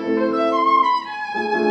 Música